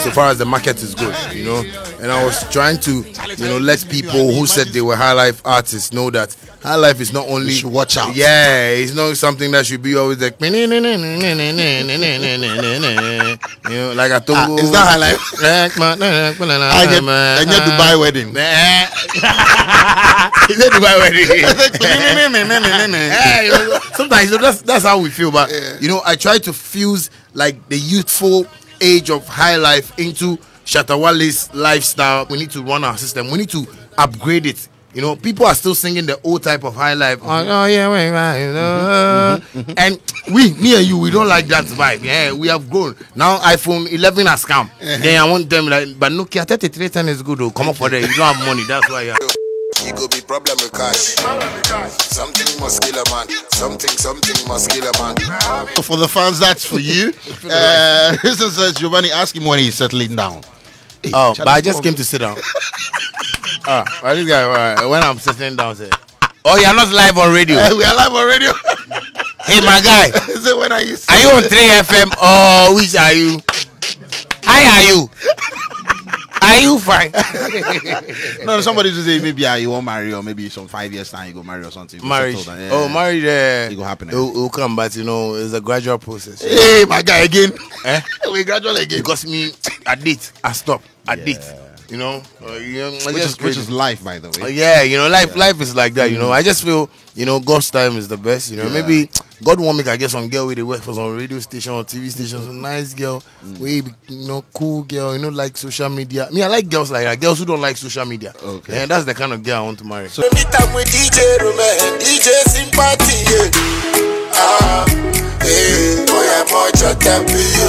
so far as the market is good, you know. And I was trying to, you know, let people who said they were high life artists know that high life is not only. watch out. Yeah, it's not something that should be always like. You know, like a Ah, is that high life? I get and your Dubai wedding. Is that Dubai wedding? Yeah, you know, sometimes you know, that's that's how we feel. But you know, I try to fuse like the youthful age of high life into Shatawale's lifestyle. We need to run our system. We need to upgrade it. You know, people are still singing the old type of high life. Oh, oh, yeah, wait, right, uh, and we, me and you, we don't like that vibe. Yeah, we have grown. Now iPhone 11 has come. Then I want them like, but Nokia 3310 is good. though. Come up for that. You don't have money. That's why. Yeah. You go be problem with cash. Something must kill a man. Something, something must kill a man. For the fans, that's for you. Uh, this is uh, Giovani. Ask him when he's settling down. Oh, but I just came to sit down. Ah, uh, this guy, uh, when I'm sitting down, say, Oh, you're not live on radio. Uh, we are live on radio. hey, my guy, so when are you? are you on 3FM? Oh, which are you? How are you? Are you fine? No, somebody to say maybe uh, you won't marry or maybe some five years time you go marry or something. You marriage. settle down, yeah. Oh, marriage. Uh, It go happen, eh? It will, come, but you know, it's a gradual process. Hey, my guy again. Eh? we gradually again. Because me, I date, I stop, I date. You know, uh, you know Which just is, which is life, by the Uh, way. yeah, you know, life life is like that. You know, I just feel you know God's time is the best. You know, Yeah. maybe God want me to get some girl with the work for some radio station or TV station, some nice girl, we you know cool girl. You know, like social media. Me, I like girls like that. Girls who don't like social media. Okay. and that's the kind of girl I want to marry. So Meet up with DJ Roman, DJ Sympathy. Ah, hey, boy, I'm.